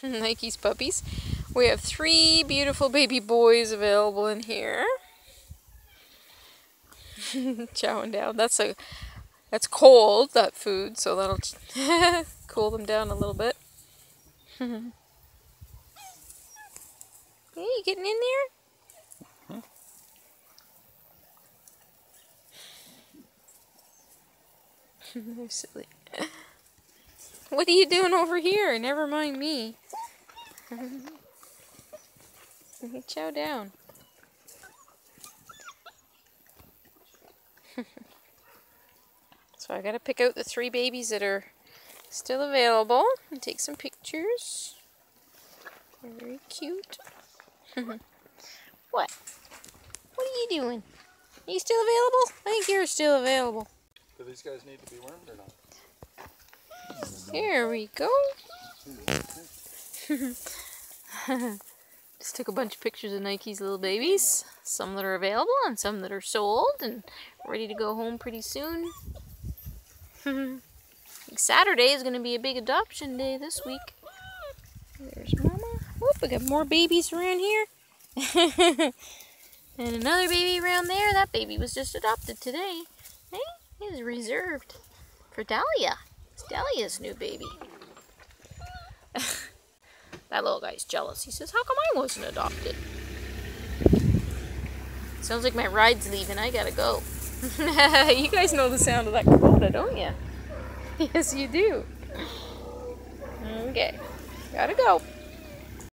Nike's puppies. We have three beautiful baby boys available in here. Chowing down. That's a that's cold, that food, so that'll cool them down a little bit. hey, you getting in there? They're silly. What are you doing over here? Never mind me. Chow down. so I gotta pick out the three babies that are still available and take some pictures. They're very cute. what? What are you doing? Are you still available? I think you're still available. Do these guys need to be wormed or not? Here we go. Just took a bunch of pictures of Nike's little babies. Some that are available and some that are sold and ready to go home pretty soon. Saturday is going to be a big adoption day this week. There's Mama. Whoop, we got more babies around here. and another baby around there. That baby was just adopted today. Hey, he's reserved for Dahlia. It's Dahlia's new baby. that little guy's jealous. He says, how come I wasn't adopted? Sounds like my ride's leaving. I gotta go. you guys know the sound of that Kubota, don't you? yes, you do. Okay. Gotta go.